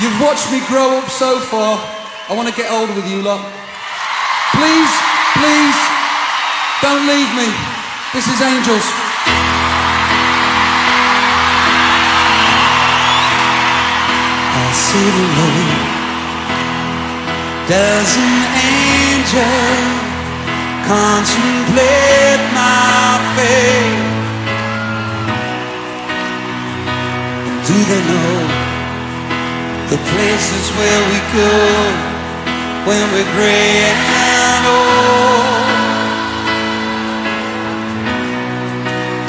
You've watched me grow up so far. I want to get older with you lot. Please, please, don't leave me. This is Angels. I see the road. Does an angel contemplate my fate? Do they know the places where we go when we're gray and old?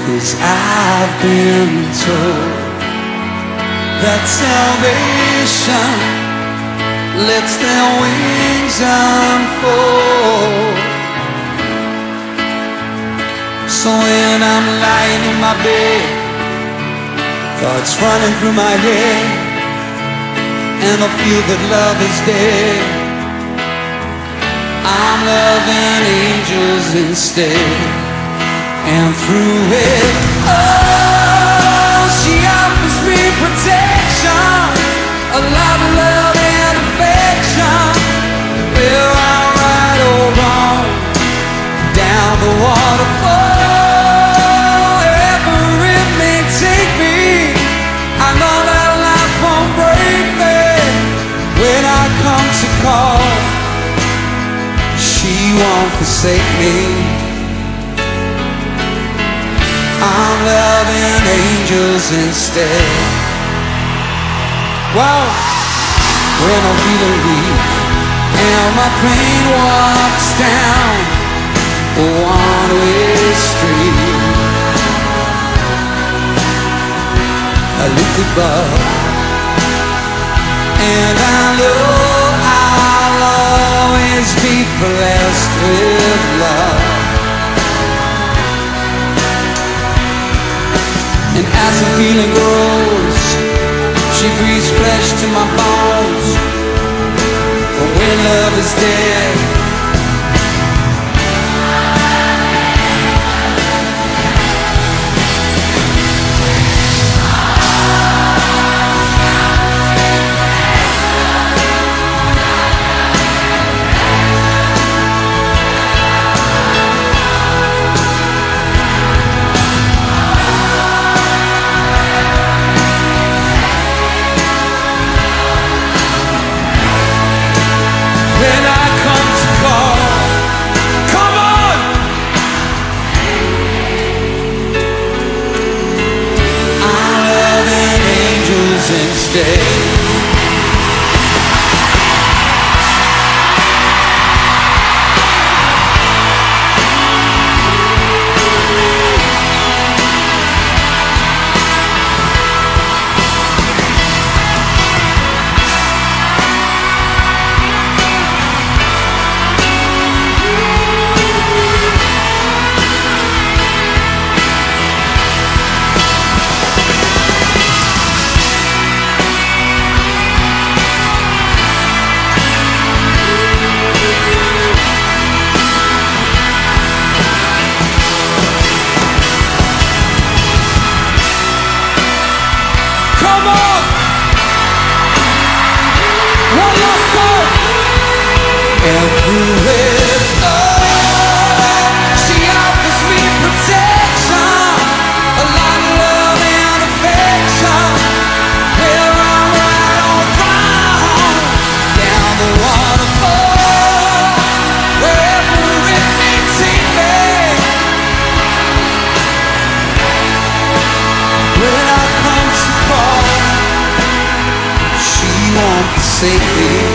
Cause I've been told that salvation lets their wings unfold. So when I'm lying in my bed, thoughts running through my head, and I feel that love is dead, I'm loving angels instead, and through it. Oh, I'm loving angels instead. Well, when I'm feeling weak and my pain walks down a one-way street, I look above and I be blessed with love. And as the feeling grows, she breathes flesh to my bones. But when love is dead, sempre.